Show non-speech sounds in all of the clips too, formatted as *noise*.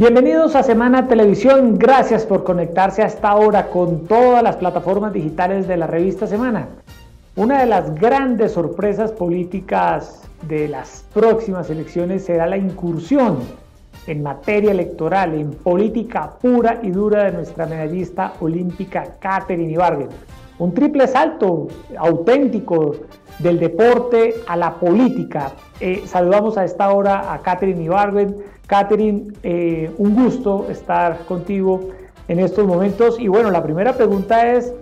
Bienvenidos a Semana Televisión, gracias por conectarse a esta hora con todas las plataformas digitales de la revista Semana. Una de las grandes sorpresas políticas de las próximas elecciones será la incursión en materia electoral, en política pura y dura de nuestra medallista olímpica Katherine Ibargüen. Un triple salto auténtico del deporte a la política. Eh, saludamos a esta hora a Katherine Ibargüen. Katherine, eh, un gusto estar contigo en estos momentos. Y bueno, la primera pregunta es,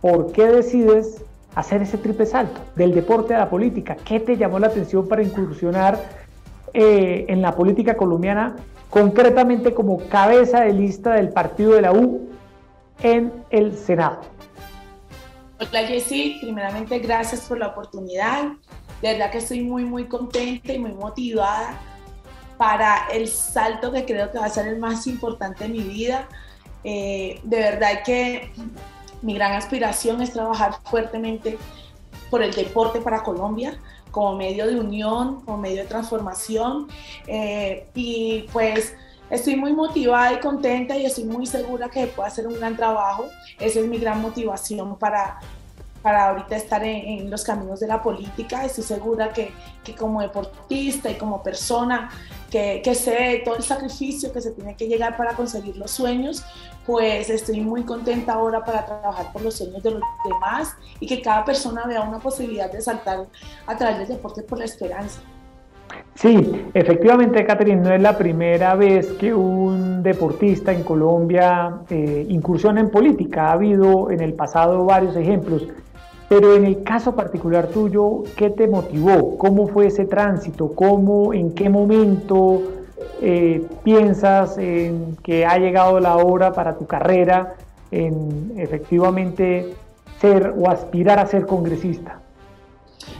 ¿por qué decides hacer ese triple salto del deporte a la política? ¿Qué te llamó la atención para incursionar eh, en la política colombiana, concretamente como cabeza de lista del partido de la U en el Senado? Hola Jessy, primeramente gracias por la oportunidad. De verdad que estoy muy, muy contenta y muy motivada para el salto que creo que va a ser el más importante de mi vida. Eh, de verdad que mi gran aspiración es trabajar fuertemente por el deporte para Colombia como medio de unión, como medio de transformación. Eh, y pues estoy muy motivada y contenta y estoy muy segura que puedo hacer un gran trabajo. Esa es mi gran motivación para, para ahorita estar en, los caminos de la política. Estoy segura que, que como deportista y como persona que, que, sé todo el sacrificio que se tiene que llegar para conseguir los sueños, pues estoy muy contenta ahora para trabajar por los sueños de los demás y que cada persona vea una posibilidad de saltar a través del deporte por la esperanza. Sí, efectivamente, Catherine, no es la primera vez que un deportista en Colombia eh, incursiona en política. Ha habido en el pasado varios ejemplos. Pero en el caso particular tuyo, ¿qué te motivó? ¿Cómo fue ese tránsito? ¿Cómo, en qué momento eh, piensas en que ha llegado la hora para tu carrera en efectivamente ser o aspirar a ser congresista?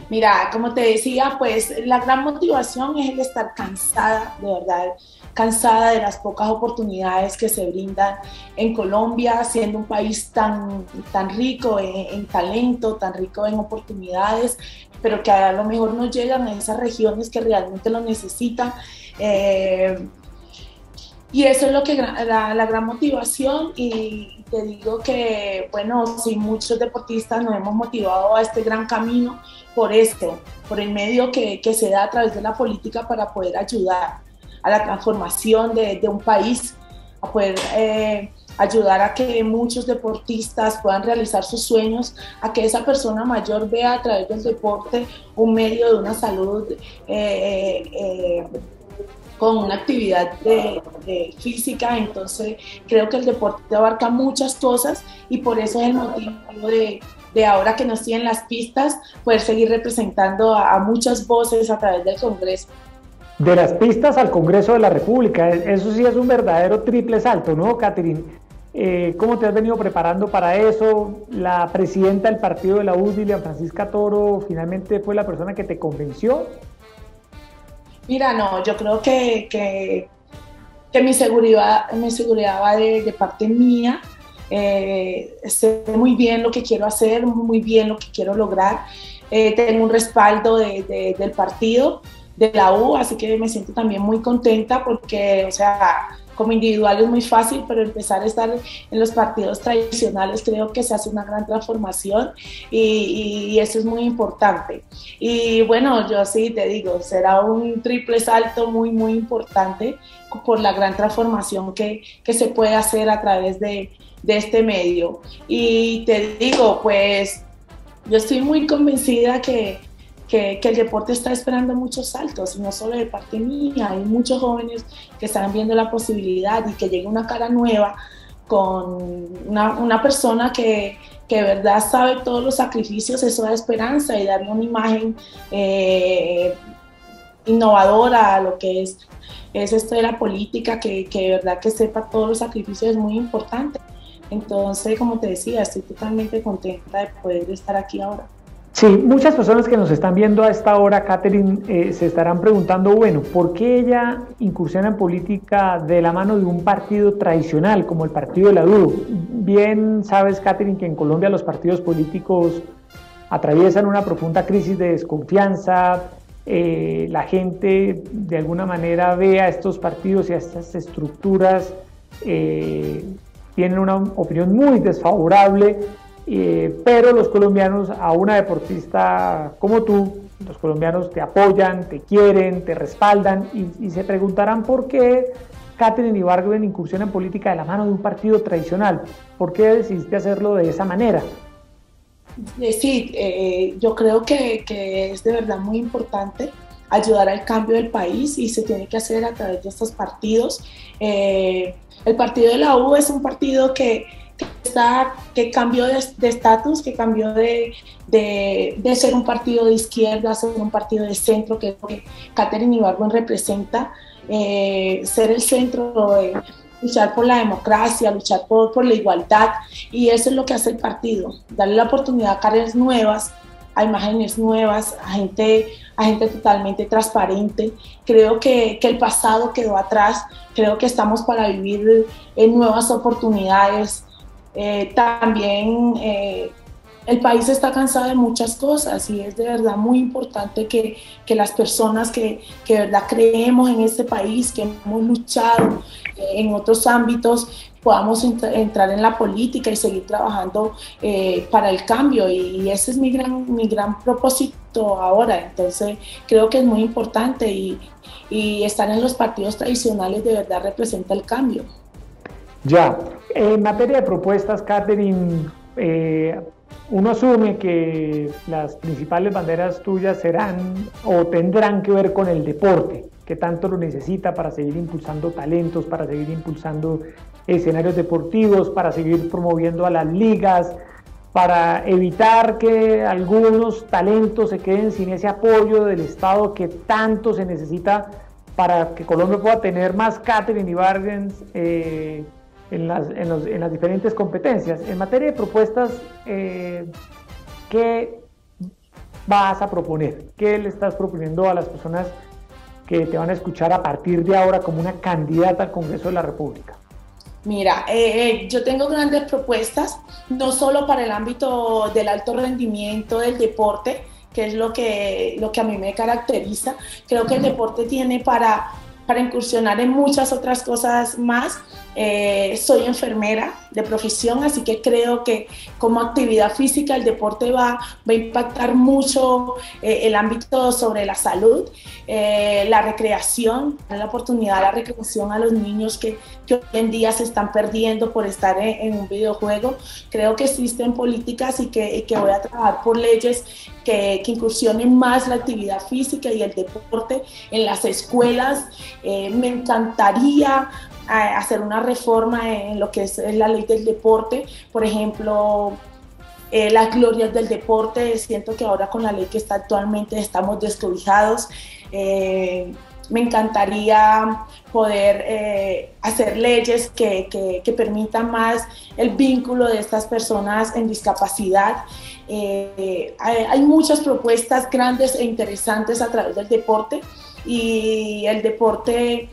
Mira, como te decía, pues la gran motivación es el estar cansada, de verdad, cansada de las pocas oportunidades que se brindan en Colombia, siendo un país tan, tan rico en, talento, tan rico en oportunidades, pero que a lo mejor no llegan a esas regiones que realmente lo necesitan. Eh, y eso es lo que la, la gran motivación y te digo que, bueno, si muchos deportistas nos hemos motivado a este gran camino por esto, por el medio que, que se da a través de la política para poder ayudar a la transformación de, de un país, a poder eh, ayudar a que muchos deportistas puedan realizar sus sueños, a que esa persona mayor vea a través del deporte un medio de una salud. Eh, eh, con una actividad de, física, entonces creo que el deporte abarca muchas cosas y por eso es el motivo de, de ahora que nos siguen las pistas, poder seguir representando a, muchas voces a través del Congreso. De las pistas al Congreso de la República, eso sí es un verdadero triple salto, ¿no, Catherine? Eh, ¿Cómo te has venido preparando para eso? La presidenta del partido de la U, Lilian Francisca Toro, finalmente fue la persona que te convenció Mira, no, yo creo que, que, mi, seguridad, mi seguridad va de, parte mía. Eh, sé muy bien lo que quiero hacer, muy bien lo que quiero lograr. Eh, tengo un respaldo del partido, de la U, así que me siento también muy contenta porque, o sea, como individual es muy fácil, pero empezar a estar en los partidos tradicionales creo que se hace una gran transformación y, eso es muy importante. Y bueno, yo sí te digo, será un triple salto muy, muy importante por la gran transformación que, que se puede hacer a través de, de este medio. Y te digo, pues yo estoy muy convencida que, que, el deporte está esperando muchos saltos, y no solo de parte mía, hay muchos jóvenes que están viendo la posibilidad y que llegue una cara nueva con una, una persona que, que, de verdad sabe todos los sacrificios, eso da esperanza y darle una imagen eh, innovadora a lo que es, es esto de la política, que, que de verdad que sepa todos los sacrificios es muy importante. Entonces, como te decía, estoy totalmente contenta de poder estar aquí ahora. Sí, muchas personas que nos están viendo a esta hora, Catherine, eh, se estarán preguntando, bueno, ¿por qué ella incursiona en política de la mano de un partido tradicional como el partido de la DU? Bien sabes, Catherine, que en Colombia los partidos políticos atraviesan una profunda crisis de desconfianza, eh, la gente de alguna manera ve a estos partidos y a estas estructuras, eh, tienen una opinión muy desfavorable, eh, pero los colombianos a una deportista como tú, los colombianos te apoyan, te quieren, te respaldan y, se preguntarán por qué Catherine Ibargüen incursiona en política de la mano de un partido tradicional. ¿Por qué decidiste hacerlo de esa manera? Eh, sí, eh, yo creo que, es de verdad muy importante ayudar al cambio del país y se tiene que hacer a través de estos partidos. El partido de la U es un partido que, que, cambió de estatus, que cambió de, de, de, ser un partido de izquierda a ser un partido de centro, que es lo que Catherine Ibargüen representa, ser el centro luchar por la democracia, luchar por, por, la igualdad, y eso es lo que hace el partido, darle la oportunidad a caras nuevas, a imágenes nuevas, a gente, a gente totalmente transparente. Creo que, que el pasado quedó atrás, creo que estamos para vivir en nuevas oportunidades. Eh, también eh, el país está cansado de muchas cosas y es de verdad muy importante que, que las personas que, que, de verdad creemos en este país, que hemos luchado eh, en otros ámbitos, podamos entrar en la política y seguir trabajando eh, para el cambio. Y, ese es mi gran, mi gran propósito ahora. Entonces creo que es muy importante y, y estar en los partidos tradicionales de verdad representa el cambio. Ya, en materia de propuestas, Catherine, eh, uno asume que las principales banderas tuyas serán o tendrán que ver con el deporte, que tanto lo necesita para seguir impulsando talentos, para seguir impulsando escenarios deportivos, para seguir promoviendo a las ligas, para evitar que algunos talentos se queden sin ese apoyo del Estado que tanto se necesita para que Colombia pueda tener más Catherine y Bargains eh, en las, en, las, diferentes competencias. En materia de propuestas, eh, ¿qué vas a proponer? ¿Qué le estás proponiendo a las personas que te van a escuchar a partir de ahora como una candidata al Congreso de la República? Mira, eh, eh yo tengo grandes propuestas, no solo para el ámbito del alto rendimiento del deporte, que es lo que, lo que a mí me caracteriza. Creo que el deporte tiene para, para incursionar en muchas otras cosas más eh, soy enfermera de profesión, así que creo que como actividad física el deporte va, va a impactar mucho eh, el ámbito sobre la salud, eh, la recreación, la oportunidad de la recreación a los niños que, que, hoy en día se están perdiendo por estar en, un videojuego. Creo que existen políticas y que, que voy a trabajar por leyes que, que, incursionen más la actividad física y el deporte en las escuelas. me encantaría hacer una reforma en lo que es la ley del deporte, por ejemplo, eh, las glorias del deporte, siento que ahora con la ley que está actualmente estamos descobijados. Eh, me encantaría poder eh, hacer leyes que, que, que, permitan más el vínculo de estas personas en discapacidad. hay, hay, muchas propuestas grandes e interesantes a través del deporte y el deporte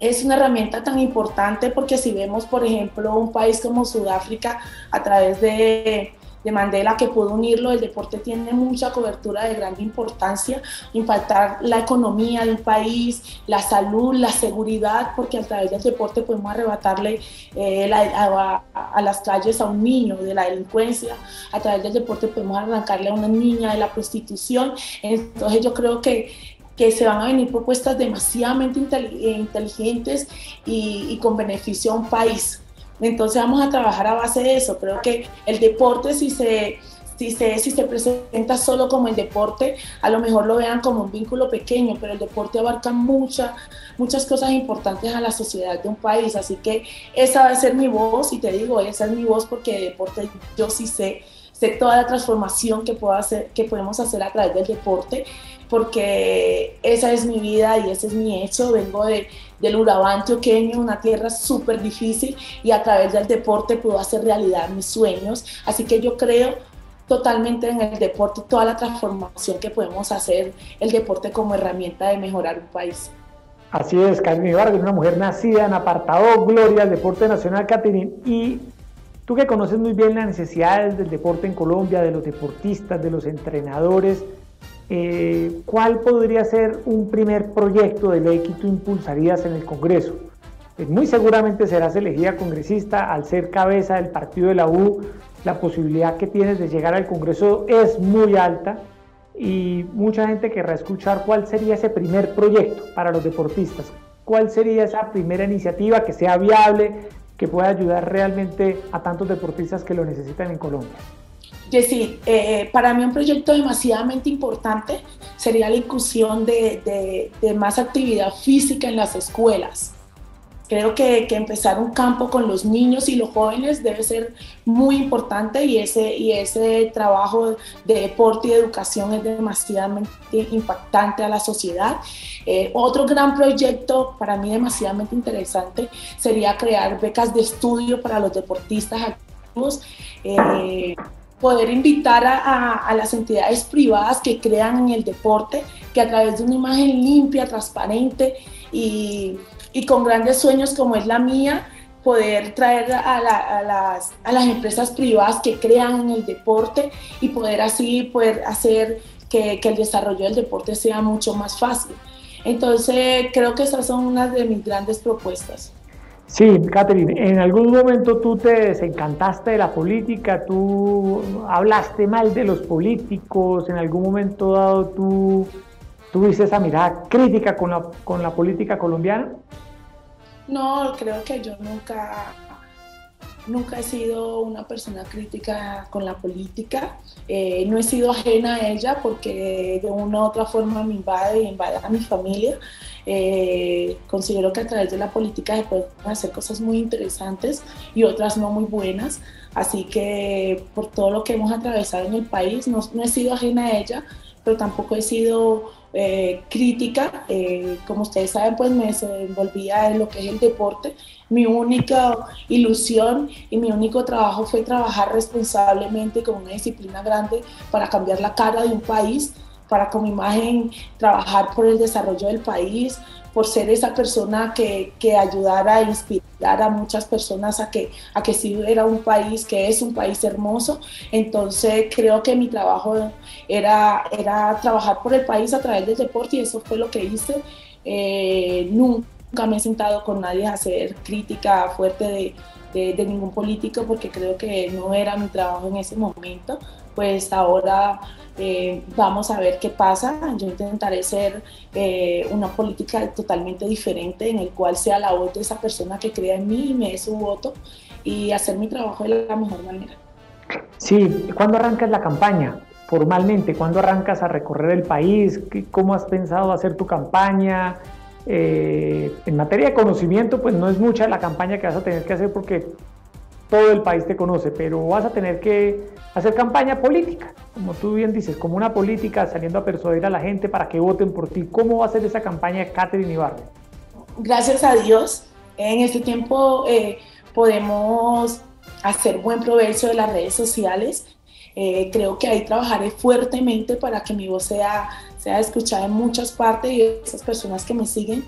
es una herramienta tan importante porque si vemos, por ejemplo, un país como Sudáfrica a través de, de, Mandela que pudo unirlo, el deporte tiene mucha cobertura de gran importancia, impactar la economía del país, la salud, la seguridad, porque a través del deporte podemos arrebatarle eh, a, a, las calles a un niño de la delincuencia, a través del deporte podemos arrancarle a una niña de la prostitución. Entonces yo creo que que se van a venir propuestas demasiadamente eh, inteligentes y, con beneficio a un país. Entonces vamos a trabajar a base de eso. Creo que el deporte, si se, si se, si se presenta solo como el deporte, a lo mejor lo vean como un vínculo pequeño, pero el deporte abarca mucha, muchas cosas importantes a la sociedad de un país. Así que esa va a ser mi voz y te digo, esa es mi voz porque de deporte yo sí sé sé toda la transformación que, puedo hacer, que podemos hacer a través del deporte, porque esa es mi vida y ese es mi hecho. Vengo de, del Urabá antioqueño, una tierra súper difícil, y a través del deporte puedo hacer realidad mis sueños. Así que yo creo totalmente en el deporte, toda la transformación que podemos hacer el deporte como herramienta de mejorar un país. Así es, Carmen Vargas, una mujer nacida en apartado Gloria, el deporte nacional, Caterín, y Tú que conoces muy bien las necesidades del deporte en Colombia, de los deportistas, de los entrenadores, eh, ¿cuál podría ser un primer proyecto de ley que tú impulsarías en el Congreso? Pues muy seguramente serás elegida congresista al ser cabeza del partido de la U. La posibilidad que tienes de llegar al Congreso es muy alta y mucha gente querrá escuchar cuál sería ese primer proyecto para los deportistas. ¿Cuál sería esa primera iniciativa que sea viable, que pueda ayudar realmente a tantos deportistas que lo necesitan en Colombia? Jessy, eh, para mí un proyecto demasiadamente importante sería la inclusión de, de, más actividad física en las escuelas. Creo que, que, empezar un campo con los niños y los jóvenes debe ser muy importante y ese, y ese trabajo de deporte y educación es demasiadamente impactante a la sociedad. Eh, otro gran proyecto para mí demasiadamente interesante sería crear becas de estudio para los deportistas activos. Eh, poder invitar a, las entidades privadas que crean en el deporte, que a través de una imagen limpia, transparente y, con grandes sueños como es la mía, poder traer a, las, empresas privadas que crean en el deporte y poder así poder hacer que, que el desarrollo del deporte sea mucho más fácil. Entonces creo que esas son unas de mis grandes propuestas. Sí, Catherine, en algún momento tú te desencantaste de la política, tú hablaste mal de los políticos, en algún momento dado tú tuviste esa mirada crítica con la, con la política colombiana. No, creo que yo nunca nunca he sido una persona crítica con la política, eh, no he sido ajena a ella porque de una u otra forma me invade y invade a mi familia. Eh, considero que a través de la política se pueden hacer cosas muy interesantes y otras no muy buenas, así que por todo lo que hemos atravesado en el país, no, no he sido ajena a ella, pero tampoco he sido eh, crítica. Eh, como ustedes saben, pues me desenvolvía en lo que es el deporte. Mi única ilusión y mi único trabajo fue trabajar responsablemente con una disciplina grande para cambiar la cara de un país, para con mi imagen trabajar por el desarrollo del país, por ser esa persona que, que ayudara a inspirar a muchas personas a que, a que sí era un país, que es un país hermoso. Entonces creo que mi trabajo era, era trabajar por el país a través del deporte y eso fue lo que hice. Eh, nunca me he sentado con nadie a hacer crítica fuerte de, de, ningún político porque creo que no era mi trabajo en ese momento. Pues ahora eh, vamos a ver qué pasa. Yo intentaré ser eh, una política totalmente diferente en el cual sea la voz de esa persona que crea en mí y me dé su voto y hacer mi trabajo de la mejor manera. Sí, ¿cuándo arrancas la campaña? Formalmente, ¿cuándo arrancas a recorrer el país? ¿Cómo has pensado hacer tu campaña? Eh, en materia de conocimiento, pues no es mucha la campaña que vas a tener que hacer porque todo el país te conoce, pero vas a tener que hacer campaña política, como tú bien dices, como una política saliendo a persuadir a la gente para que voten por ti. ¿Cómo va a ser esa campaña Catherine Ibarre? Gracias a Dios, en este tiempo eh, podemos hacer buen provecho de las redes sociales. Eh, creo que ahí trabajaré fuertemente para que mi voz sea, sea escuchada en muchas partes y esas personas que me siguen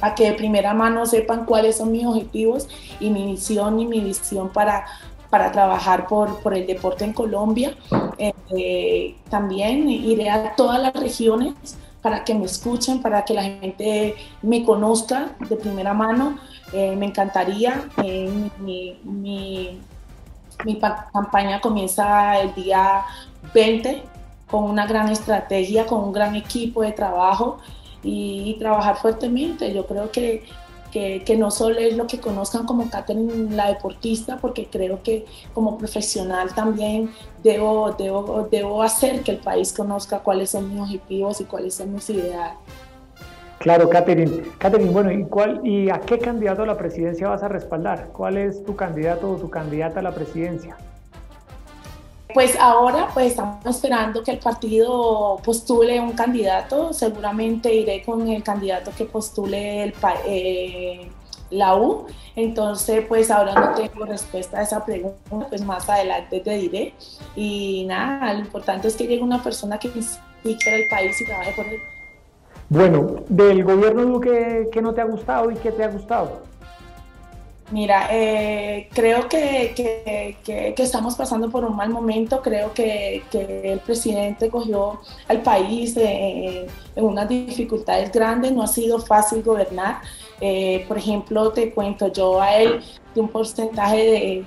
a que de primera mano sepan cuáles son mis objetivos y mi misión y mi visión para, para trabajar por, por el deporte en Colombia. Eh, también iré a todas las regiones para que me escuchen, para que la gente me conozca de primera mano. Eh, me encantaría. Eh, mi, mi, mi, campaña comienza el día 20 con una gran estrategia, con un gran equipo de trabajo y, trabajar fuertemente. Yo creo que, que, no solo es lo que conozcan como Catherine la deportista, porque creo que como profesional también debo, debo, debo hacer que el país conozca cuáles son mis objetivos y cuáles son mis ideas. Claro, Catherine. Catherine, bueno, ¿y, cuál, ¿y a qué candidato a la presidencia vas a respaldar? ¿Cuál es tu candidato o tu candidata a la presidencia? Pues ahora pues estamos esperando que el partido postule un candidato, seguramente iré con el candidato que postule el, eh, la U, entonces pues ahora no tengo respuesta a esa pregunta, pues más adelante te diré y nada, lo importante es que llegue una persona que quiera el país y trabaje por él. Bueno, del gobierno Duque, ¿qué no te ha gustado y qué te ha gustado? Mira, eh, creo que, que, estamos pasando por un mal momento. Creo que, el presidente cogió al país en unas dificultades grandes. No ha sido fácil gobernar. Eh, por ejemplo, te cuento, yo a él de un porcentaje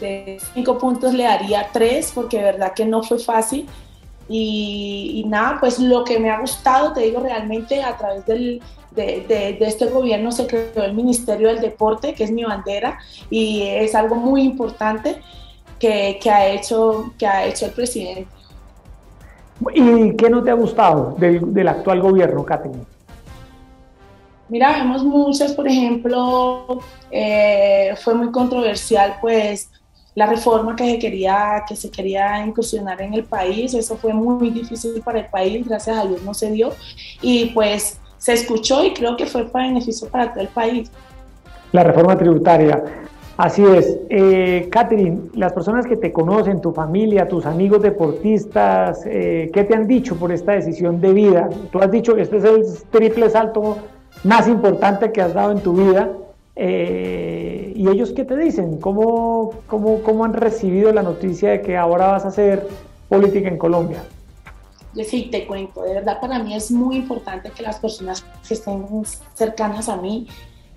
de, cinco puntos le daría tres, porque verdad que no fue fácil. Y, nada, pues lo que me ha gustado, te digo realmente, a través del, de, de, este gobierno se creó el Ministerio del Deporte, que es mi bandera, y es algo muy importante que, que ha, hecho, que ha hecho el presidente. ¿Y qué no te ha gustado del, del actual gobierno, Catherine? Mira, vemos muchas, por ejemplo, eh, fue muy controversial, pues, la reforma que se quería que se quería incursionar en el país eso fue muy difícil para el país gracias a Dios no se dio y pues se escuchó y creo que fue para beneficio para todo el país la reforma tributaria Así es. Eh, las personas que te conocen, tu familia, tus amigos deportistas, eh, ¿qué te han dicho por esta decisión de vida? Tú has dicho que este es el triple salto más importante que has dado en tu vida. Eh, ¿Y ellos qué te dicen? ¿Cómo, cómo, cómo han recibido la noticia de que ahora vas a hacer política en Colombia? Yo sí, te cuento, de verdad para mí es muy importante que las personas que estén cercanas a mí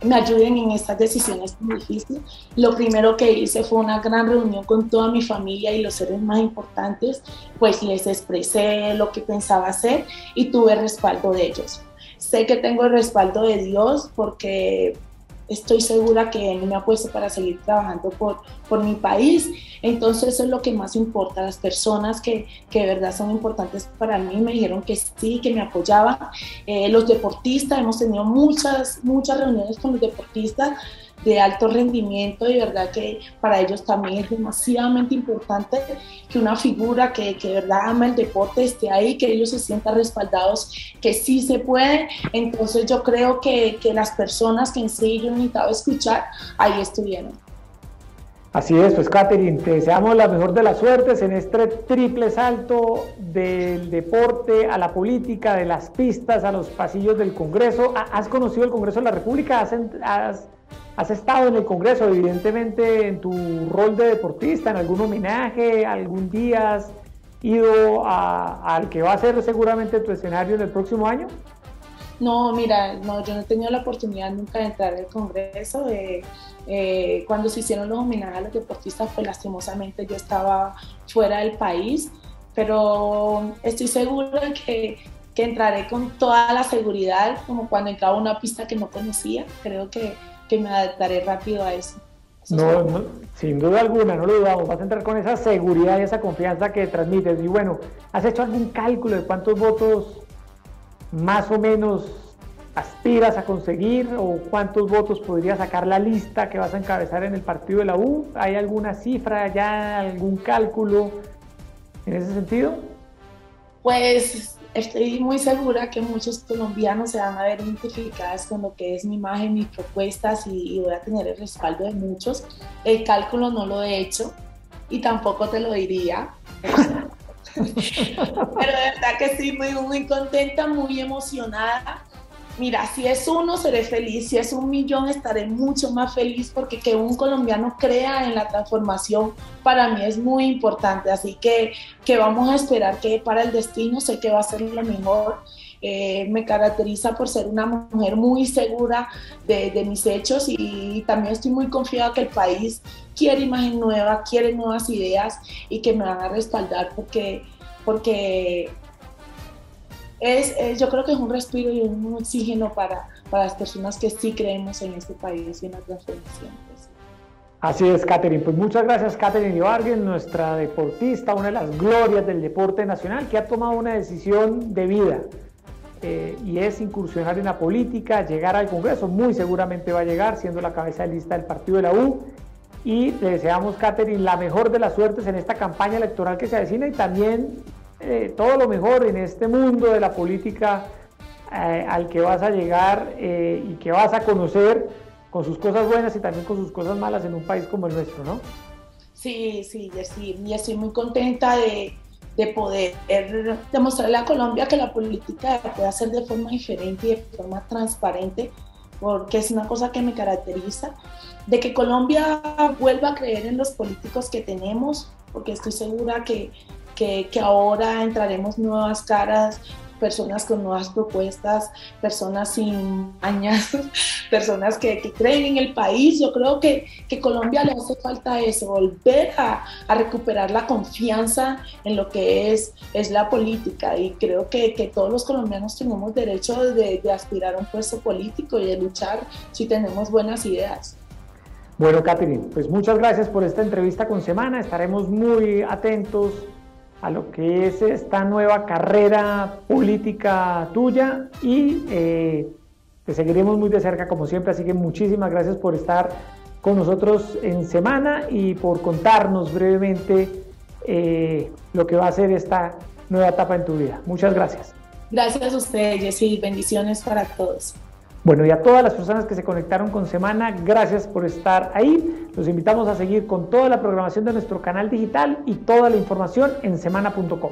me ayuden en estas decisiones tan difíciles. Lo primero que hice fue una gran reunión con toda mi familia y los seres más importantes, pues les expresé lo que pensaba hacer y tuve respaldo de ellos. Sé que tengo el respaldo de Dios porque estoy segura que Él me ha puesto para seguir trabajando por, por mi país. Entonces eso es lo que más importa. Las personas que, que de verdad son importantes para mí me dijeron que sí, que me apoyaban. Eh, los deportistas, hemos tenido muchas, muchas reuniones con los deportistas de alto rendimiento, de verdad que para ellos también es demasiadamente importante que una figura que, que de ama el deporte esté ahí, que ellos se sientan respaldados, que sí se puede. Entonces yo creo que, que las personas que en sí yo necesitaba escuchar, ahí estuvieron. Así es, pues Catherine, te deseamos la mejor de las suertes en este triple salto del deporte a la política, de las pistas a los pasillos del Congreso. ¿Has conocido el Congreso de la República? ¿Has, has Has estado en el Congreso, evidentemente, en tu rol de deportista, en algún homenaje, algún día has ido al que va a ser seguramente tu escenario en el próximo año. No, mira, no, yo no he tenido la oportunidad nunca de entrar al Congreso. Eh, cuando se hicieron los homenajes a los deportistas, pues lastimosamente yo estaba fuera del país, pero estoy segura que, que entraré con toda la seguridad, como cuando entraba a una pista que no conocía. Creo que que me adaptaré rápido a eso. No, sin duda alguna, no lo dudamos. Vas a entrar con esa seguridad y esa confianza que transmites. Y bueno, ¿has hecho algún cálculo de cuántos votos más o menos aspiras a conseguir o cuántos votos podría sacar la lista que vas a encabezar en el partido de la U? ¿Hay alguna cifra ya, algún cálculo en ese sentido? Pues estoy muy segura que muchos colombianos se van a ver identificados con lo que es mi imagen, mis propuestas y, voy a tener el respaldo de muchos. El cálculo no lo he hecho y tampoco te lo diría. *laughs* Pero, de verdad que estoy muy, muy contenta, muy emocionada Mira, si es uno, seré feliz. Si es un millón, estaré mucho más feliz porque que un colombiano crea en la transformación para mí es muy importante. Así que, que vamos a esperar que para el destino sé que va a ser lo mejor. Eh, me caracteriza por ser una mujer muy segura de, mis hechos y, y, también estoy muy confiada que el país quiere imagen nueva, quiere nuevas ideas y que me van a respaldar porque, porque es, yo creo que es un respiro y un oxígeno para, para las personas que sí creemos en este país y en la transformación. Así es, Catherine. Pues muchas gracias, Catherine Ibarguen, nuestra deportista, una de las glorias del deporte nacional, que ha tomado una decisión de vida eh, y es incursionar en la política, llegar al Congreso. Muy seguramente va a llegar, siendo la cabeza de lista del partido de la U. Y le deseamos, Catherine, la mejor de las suertes en esta campaña electoral que se avecina y también eh, todo lo mejor en este mundo de la política eh, al que vas a llegar eh, y que vas a conocer con sus cosas buenas y también con sus cosas malas en un país como el nuestro, ¿no? Sí, sí, sí, y estoy muy contenta de, de poder demostrarle a Colombia que la política puede hacer de forma diferente y de forma transparente porque es una cosa que me caracteriza, de que Colombia vuelva a creer en los políticos que tenemos, porque estoy segura que, que, que ahora entraremos nuevas caras, personas con nuevas propuestas, personas sin añas, *laughs* personas que, que, creen en el país. Yo creo que, que Colombia le hace falta eso, volver a, a, recuperar la confianza en lo que es, es la política. Y creo que, que todos los colombianos tenemos derecho de, de aspirar a un puesto político y de luchar si tenemos buenas ideas. Bueno, Catherine, pues muchas gracias por esta entrevista con Semana. Estaremos muy atentos a lo que es esta nueva carrera política tuya y eh, te seguiremos muy de cerca como siempre, así que muchísimas gracias por estar con nosotros en semana y por contarnos brevemente eh, lo que va a ser esta nueva etapa en tu vida. Muchas gracias. Gracias a ustedes, Jessy. Bendiciones para todos. Bueno, y a todas las personas que se conectaron con Semana, gracias por estar ahí. Los invitamos a seguir con toda la programación de nuestro canal digital y toda la información en semana.com.